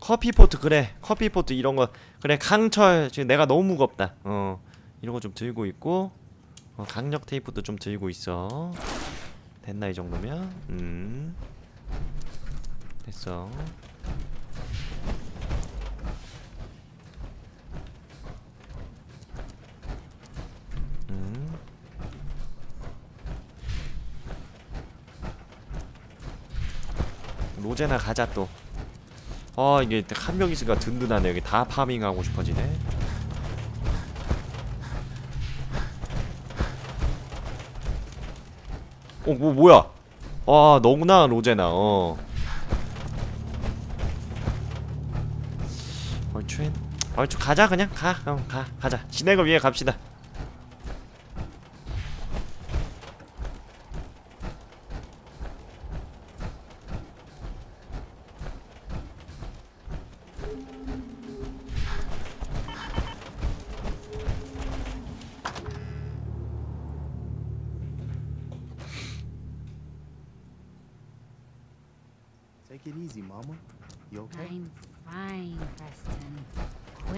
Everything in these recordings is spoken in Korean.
커피포트 그래. 커피포트 이런 거. 그래 강철. 지금 내가 너무 무겁다. 어 이런 거 좀 들고 있고 어, 강력 테이프도 좀 들고 있어. 됐나 이 정도면? 음. 됐어. 음. 로제나 가자 또 아 이게 한 명 있으니까 든든하네 여기 다 파밍하고 싶어지네. 어 뭐 뭐야? 아 너구나 로제나. 어. 얼추엔 얼추 가자 그냥. 가가 가자. 진행을 위해 갑시다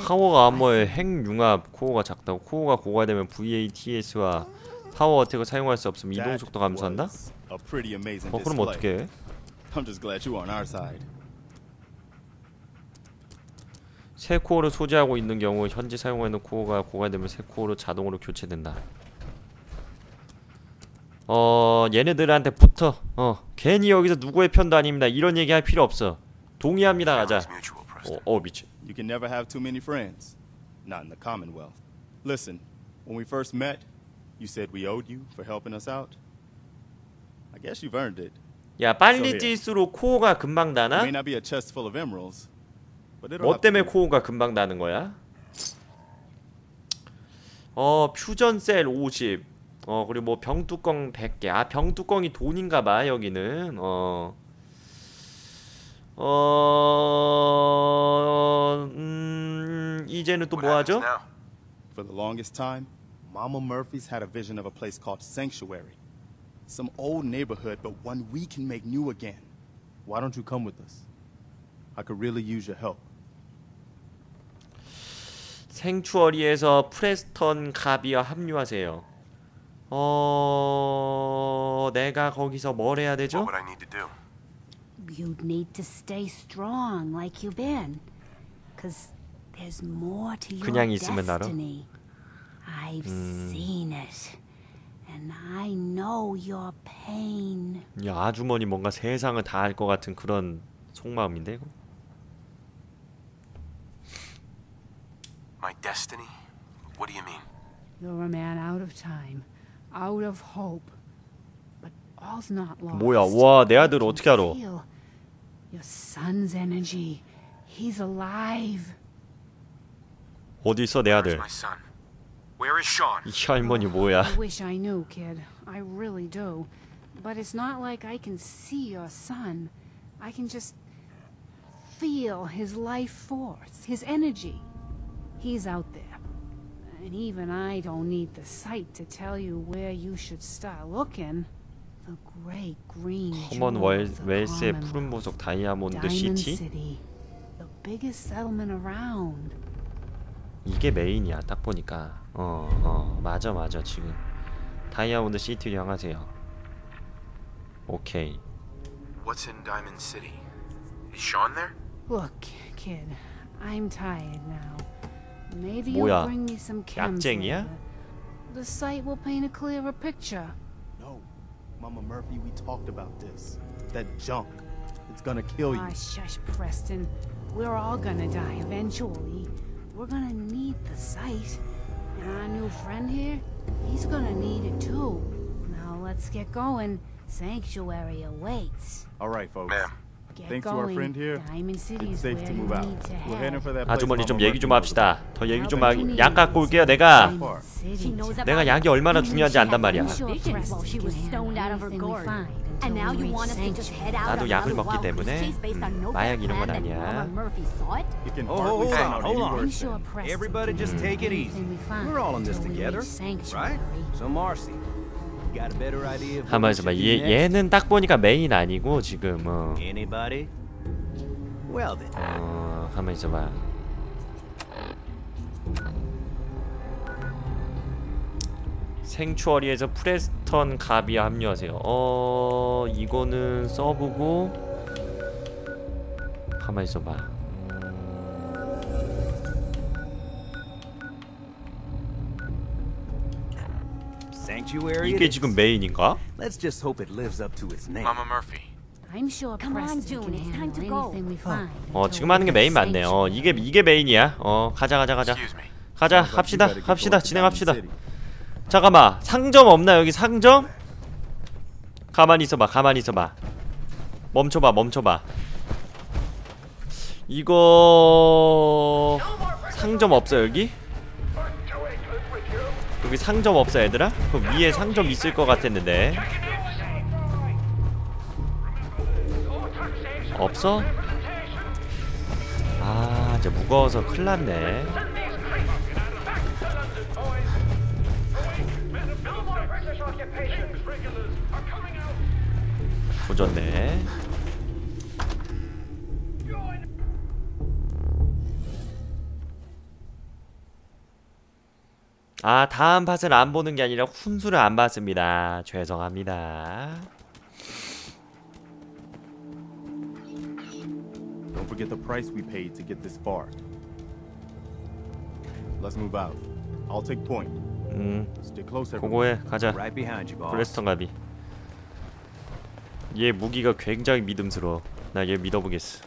파워가 암호의. 핵융합 코어가 작다고 코어가 고갈되면 VATS와 power attack을 사용할 수 없으면 이동 속도 감소한다? 어 그럼. 어떻게. 새 코어를 소지하고 있는 경우 현재 사용하는 코어가 고갈되면 새 코어로 자동으로 교체된다 어 얘네들한테 붙어 어 괜히 여기서 누구의 편도 아닙니다 이런 얘기 할 필요 없어 동의합니다 가자. 어, 어 미친 You can never have too many friends. Not in the Commonwealth. Listen, when we first met, you said we owed you for helping us out. I guess you've earned it. 야 빨리. 뛸수록 코어가 금방 it'll 뭐 때문에. 코어가 금방 다는 거야? 어 퓨전셀 50. 어 그리고 뭐 병뚜껑 100개. 아 병뚜껑이 돈인가 봐 여기는. 어. 어. 음 이제는 또 뭐 하죠? For the longest time, Mama Murphy's had a vision of a place called Sanctuary. Some old neighborhood, but one we can make new again. Why don't you come with us? I could really use your help. 생추어리에서 프레스턴 가비와 합류하세요. 어 내가 거기서 뭘 해야 되죠? What would I need to do? You'd need to stay strong like you've been. Cause there's more to your 그냥 있으면 알아? destiny. I've seen it. And I know your pain. 야 아주머니 뭔가 세상을 다 알 것 같은 그런 속마음인데 이거? My destiny? What do you mean? You're a man out of time, out of hope. But all's not lost. 뭐야, 와, 내 아들 어떻게 알아? feel Your son's energy. He's alive. 어디 있어 내 Where's 아들? my son? Where is Sean? 이 할머니 뭐야? I wish I knew, kid. I really do. But it's not like I can see your son. I can just feel his life force, his energy. He's out there. And even I don't need the sight to tell you where you should start looking. The great green 커먼 jewel 웰, of the 웰스의 Commonwealth. 푸른 보석 다이아몬드 Diamond 시티? City. The biggest settlement around. 이게 메인이야 딱 보니까 어어 맞아 맞아 지금 다이아몬드 시티로 향하세요 오케이 What's in Diamond City? Is Sean there? Look, kid, I'm tired now. Maybe you'll bring me some chems 약쟁이야? The sight will paint a clearer picture. No, Mama Murphy, we talked about this. That junk. It's gonna kill you. Ah, shush, Preston. We're all gonna die eventually. We're gonna need the site. And our new friend here, he's gonna need it too. Now let's get going. Sanctuary awaits. All right, folks. Ma'am. Get Thanks to our going. friend here, Diamond City It's is safe where to you move out. need to We're heading head. for that place 아주머니 좀 얘기 좀 합시다 더 얘기 좀 How 하, about you 약 need 갖고 올게요 내가 내가 약이 얼마나 중요한지 안단 말이야 나도 on 약을 먹기 때문에, no 마약 이런 건 아니야. Oh, 가만 should do 얘? 얘는 딱 보니까 메인 아니고 지금 어, 어어 가만히 있어봐 생추어리에서 프레스턴 가비 합류하세요 어 이거는 써보고 가만히 있어봐 이게 지금. 메인인가? Let's just hope it lives up to its name. Mama Murphy. I'm sure Come on, June, it's time to go. 어 지금 하는 게 메인 맞네 어 sanctuary. 이게 이게 메인이야 어 가자 가자 가자. 가자 합시다 합시다 진행합시다. 잠깐만 상점 없나 여기 상점? 가만히 있어 봐 가만히 있어 봐 멈춰 봐 멈춰 봐 이거 상점 없어 여기? 여기 상점 없어 얘들아? 그 위에 상점 있을 것 같았는데 없어? 아 이제 무거워서 큰일 났네 조졌네 아 다음 팟을 안 보는 게 아니라 훈수를 안 봤습니다 죄송합니다 Don't forget the price we paid to get this far. Let's move out. I'll take point. 음. 고고해 가자 Right behind you, boss. 브레스턴 가비 얘 무기가 굉장히 믿음스러워 나 얘 믿어보겠어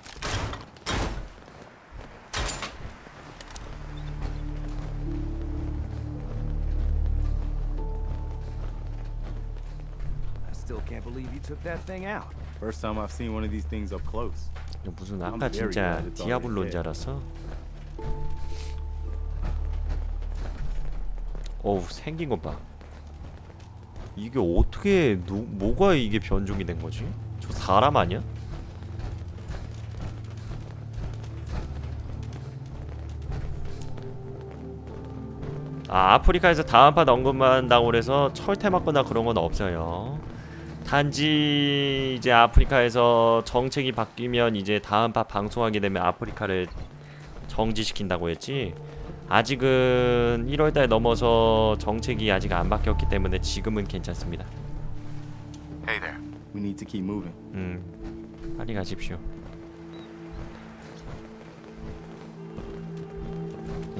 still can't believe you took that thing out. First time I've seen one of these things up close. 야, 무슨 I'm 아까 진짜 디아블로인 줄. 알았어 어우 생긴 것 봐 이게 어떻게 누, 뭐가 이게 변종이 된 거지? 저 사람 아니야? 아 아프리카에서 다음판 언급한다고 그래서 철퇴 맞거나 그런 건 없어요 단지 이제 아프리카에서 정책이 바뀌면 이제 다음 파 방송하게 되면 아프리카를 정지시킨다고 했지 아직은 1월달 넘어서 정책이 아직 안 바뀌었기 때문에 지금은 괜찮습니다 Hey there. We need to keep moving. 음 빨리 가십시오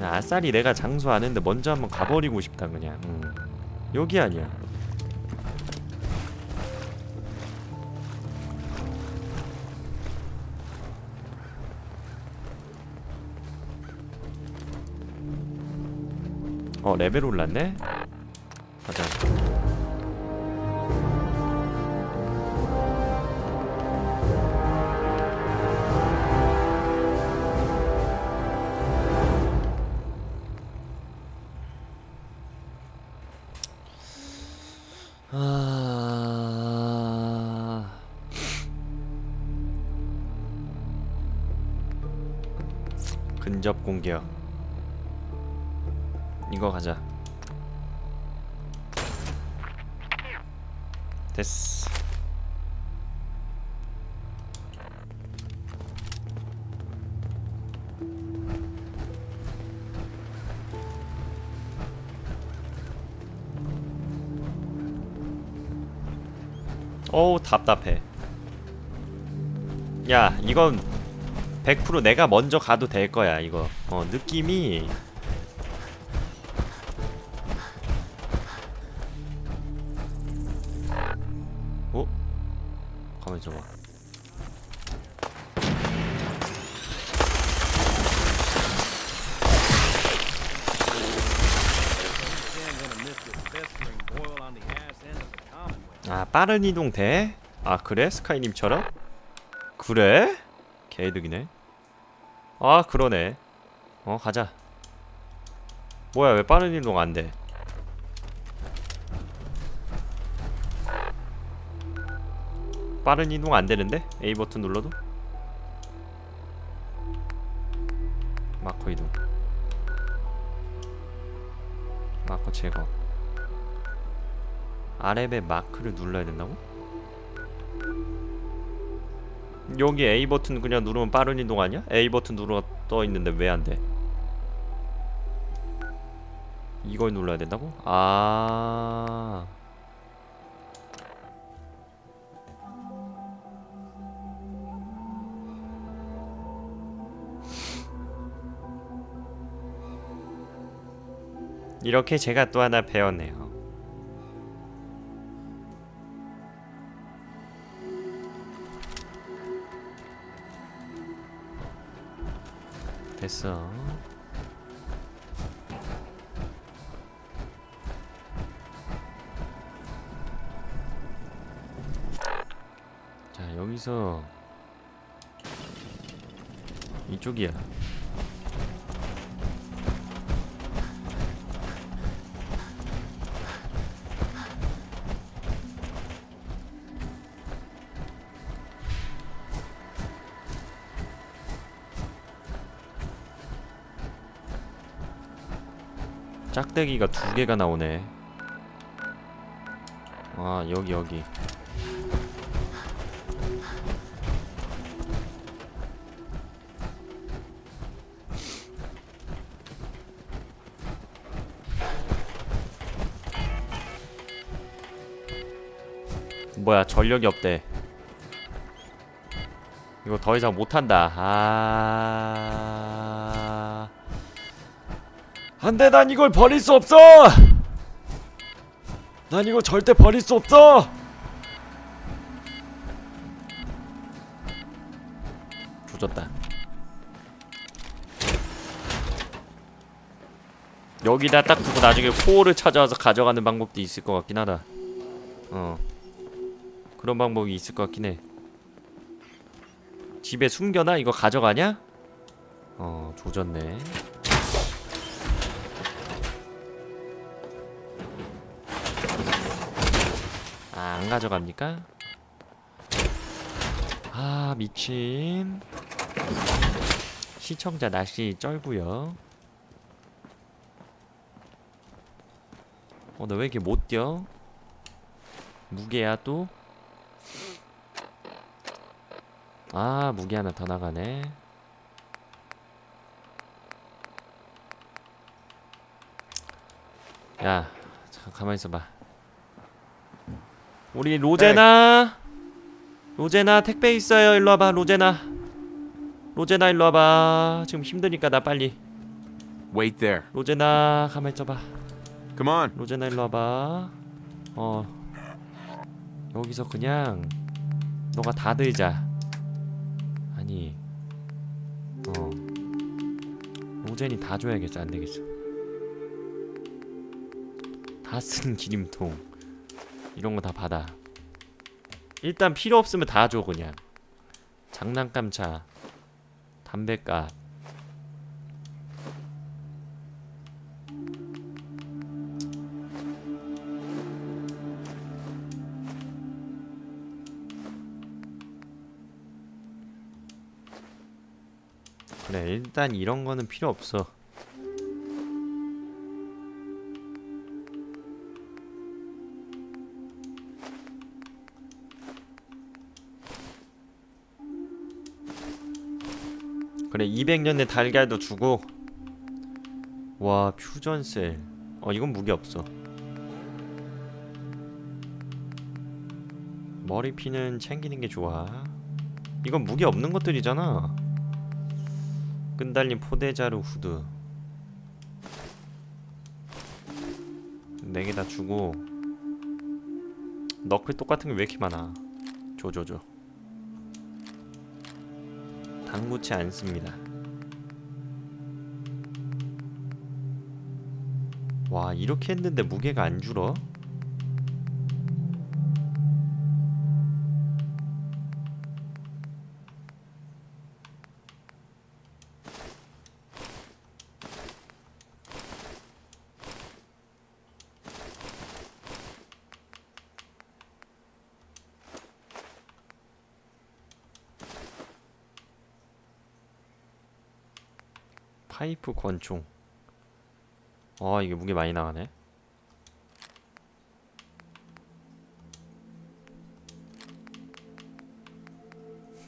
아싸리 내가 장수 아는데 먼저 한번 가버리고 싶다 그냥 음. 여기 아니야 어 레벨 올랐네? 가자. 아... 근접 공격 이거 가자. 됐어. 어우 답답해. 야 이건 100% 내가 먼저 가도 될 거야 이거. 어 느낌이 아 빠른 이동 돼? 아 그래? 스카이님처럼? 그래? 개이득이네 아 그러네 어 가자 뭐야 왜 빠른 이동 안돼 빠른 이동 안되는데? A 버튼 눌러도? 마커 이동 마커 제거 아래배 마크를 눌러야 된다고? 여기 A 버튼 그냥 누르면 빠른 이동 아니야? A 버튼 누르 떠 있는데 왜 안 돼? 이걸 눌러야 된다고? 아. 이렇게 제가 또 하나 배웠네요. 됐어. 자, 여기서 이쪽이야. 짝대기가 두 개가 나오네. 아, 여기 여기. 뭐야, 전력이 없대. 이거 더 이상 못한다. 아. 안돼 난 이걸 버릴 수 없어. 난 이거 절대 버릴 수 없어. 조졌다. 여기다 딱 두고 나중에 코어를 찾아와서 가져가는 방법도 있을 것 같긴 하다. 어. 그런 방법이 있을 것 같긴 해. 집에 숨겨놔? 이거 가져가냐? 어 조졌네 안 가져갑니까? 아, 미친. 시청자 날씨 쩔고요. 어, 너왜 이렇게 못 뛰어? 무게야 또? 아, 무게 하나 더 나가네. 야, 자, 가만히 있어봐. 우리 로제나 로제나 택배 있어요. 일로 와봐 로제나. 로제나 일로 와봐. 지금 힘드니까 나 빨리. Wait there. 로제나 가만히 있어봐. Come on. 로제나 일로 와봐. 어. 여기서 그냥 너가 다 들자. 아니. 어. 로젠이 다 줘야겠어. 안되겠어. 다 쓴 기름통 이런 거 다 받아. 일단 필요 없으면 다 줘 그냥. 장난감 차, 담배값. 그래 일단 이런 거는 필요 없어. 그래 200년의 달걀도 주고. 와 퓨전셀. 어 이건 무게 없어. 머리피는 챙기는 게 좋아. 이건 무게 없는 것들이잖아. 끈달린 포대자루 후드. 4개 다 주고. 너클 똑같은 게 왜 이렇게 많아? 줘줘줘 당구치 않습니다. 와 이렇게 했는데 무게가 안 줄어? 파이프 권총. 아 이게 무게 많이 나가네.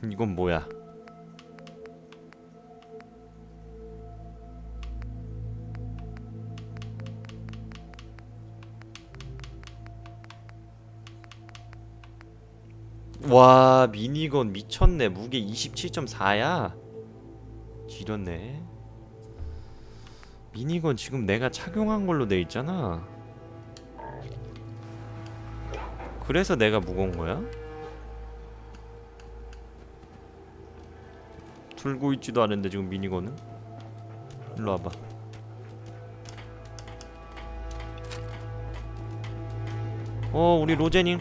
이건 뭐야? 와 미니건 미쳤네. 무게 27.4야? 지렸네 미니건 지금 내가 착용한 걸로 돼 있잖아. 그래서 내가 무거운 거야? 들고 있지도 않은데 지금 미니건은? 일로 와봐. 어 우리 로제님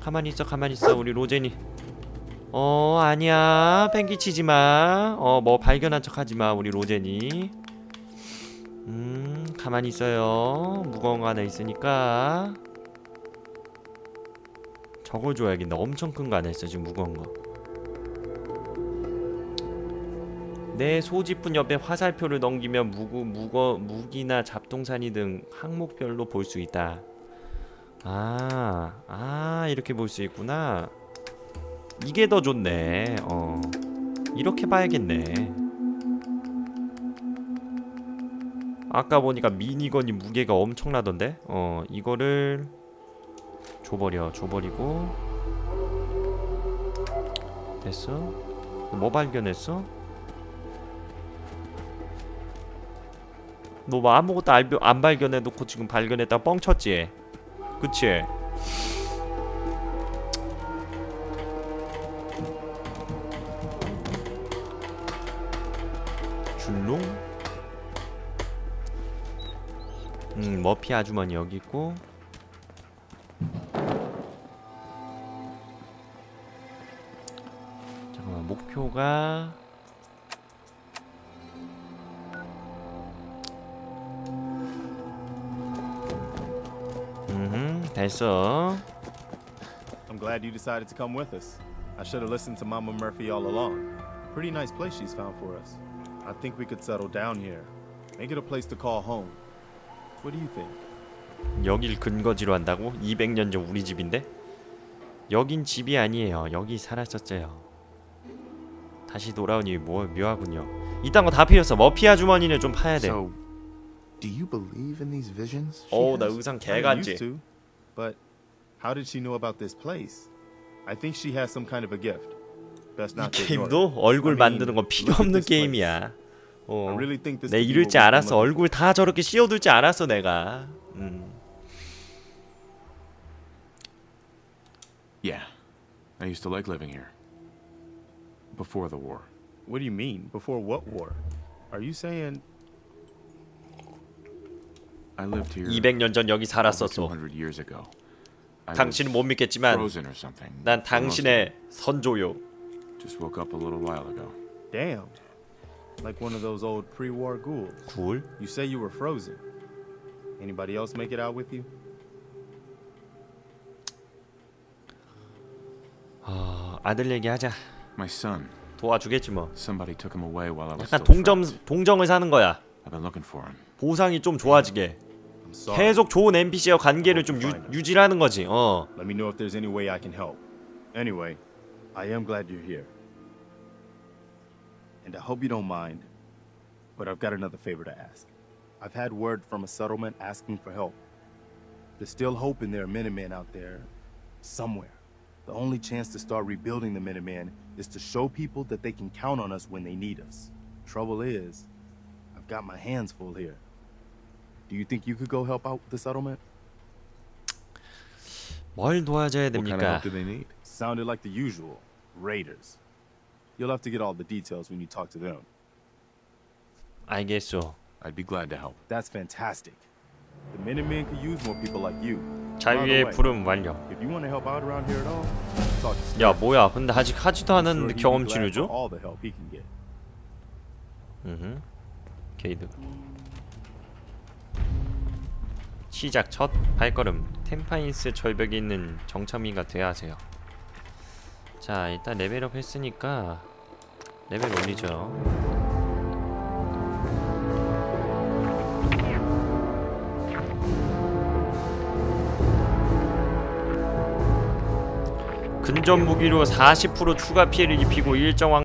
가만히 있어 가만히 있어 우리 로제니. 어 아니야. 뺑기 치지마. 어 뭐 발견한 척 하지마 우리 로제니 음 가만히 있어요 무거운 거 하나 있으니까 저걸 줘야겠네 엄청 큰 거 하나 있어 지금 무거운 거내 소지품 옆에 화살표를 넘기면 무구, 무거, 무기나 잡동사니 등 항목별로 볼 수 있다 아, 아 이렇게 볼 수 있구나. 이게 더 좋네. 어, 이렇게 봐야겠네. 아까 보니까 미니건이 무게가 엄청나던데. 어, 이거를 줘버려, 줘버리고. 됐어? 뭐 발견했어? 너 뭐 아무것도 알, 안 발견해놓고 지금 발견했다 뻥쳤지? 그치? 머피 아주머니 여기 있고 잠깐만 목표가 음, 됐어. I'm glad you decided to come with us. I should have listened to Mama Murphy all along. Pretty nice place she's found for us. I think we could settle down here. Make it a place to call home. What do you think? 여길 근거지로 한다고? 200년 전 우리 집인데? 여긴 집이 아니에요. 여기 살았었어요. 다시 돌아오니 뭐 묘하군요. 이딴 거 다 필요했어. 머피 아주머니는 좀 파야 돼. So, do you believe in these visions? 어, 나? 의상 to, but how did she know about this place? I think she has some kind of a gift. Best 이. 게임도 얼굴 I mean, 만드는 건 필요 없는. 게임이야. 어. I really think this 내 이럴 줄 알았어. 얼굴 다 저렇게 씌워둘 줄 알았어 내가. 음. Yeah. I used to like living here. Before the war. What do you mean? Before what war? Are you saying I lived here 200년 전 여기 살았었어. 200 years ago. I 당신은 못 was 믿겠지만 frozen or something. 난. 당신의 선조요. Just woke up a little while ago. damn? Like one of those old pre-war ghouls. 굴? You say you were frozen. Anybody else make it out with you? 어, 아들 얘기하자. My son. 도와주겠지 뭐. Somebody took him away while I was 약간 trapped. 동정을 사는 거야. I've been looking for him. 보상이 좀 좋아지게. I'm sorry. 계속 좋은 NPC와 관계를 좀 유, 유지하는 거지. 어. Let me know if there's any way I can help. Anyway, I am glad you're here. And I hope you don't mind, but I've got another favor to ask. I've had word from a settlement asking for help. There's still hope in there are Minutemen out there, somewhere. The only chance to start rebuilding the Minutemen is to show people that they can count on us when they need us. Trouble is, I've got my hands full here. Do you think you could go help out the settlement? 뭘 도와줘야 What kind of 됩니까? help do they need? Sounded like the usual. Raiders. You'll have to get all the details when you talk to them. 알겠어. I'd be glad to help. That's fantastic. The Minutemen could use more people like you. 자유의 부름 완료. If you want to help out around here at all, talk to 야. 뭐야? 근데 아직 하지도 I'm 않은 경험 glad 치료 for 줘? all the help he can get. 음. 게이드. 시작 첫 발걸음 템파인스 절벽에 있는 정착민과 대화하세요. 자 일단 레벨업 했으니까 레벨 올리죠. 근접 무기로 40% 추가 피해를 입히고 일정